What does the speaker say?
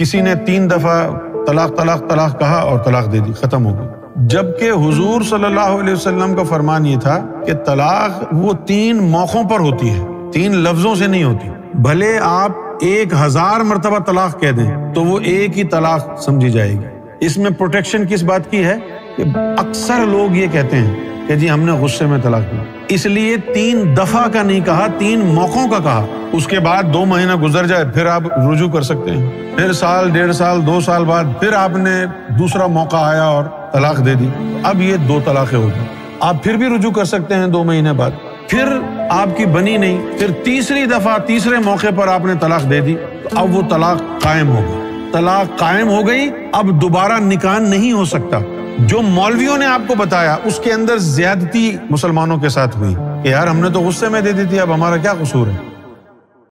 किसी ने तीन दफ़ा तलाक तलाक तलाक कहा और तलाक दे दी, खत्म हो गई। जबकि हुजूर सल्लल्लाहु अलैहि वसल्लम का फरमान ये था कि तलाक वो तीन मौकों पर होती है, तीन लफ्जों से नहीं होती। भले आप एक हज़ार मरतबा तलाक कह दें तो वो एक ही तलाक समझी जाएगी। इसमें प्रोटेक्शन किस बात की है? कि अक्सर लोग ये कहते हैं कि जी हमने गुस्से में तलाक दी इसलिए तीन दफ़ा का नहीं कहा, तीन मौकों का कहा। उसके बाद दो महीना गुजर जाए, फिर आप रुजू कर सकते हैं। फिर साल, डेढ़ साल, दो साल बाद फिर आपने दूसरा मौका आया और तलाक दे दी। अब ये दो तलाकें होगी आप फिर भी रुजू कर सकते हैं दो महीने बाद। फिर आपकी बनी नहीं। फिर तीसरी दफ़ा, तीसरे मौके पर आपने तलाक दे दी। तो अब वो तलाक कायम हो गई। तलाक कायम हो गई, अब दोबारा निकाह नहीं हो सकता। जो मौलवियों ने आपको बताया, उसके अंदर ज्यादती मुसलमानों के साथ हुई। कि यार, हमने तो गुस्से में दे दी थी, अब हमारा क्या कसूर है?